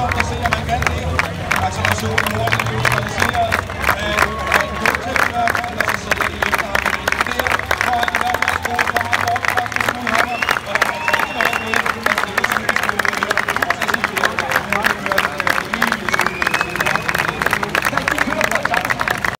Soto se llama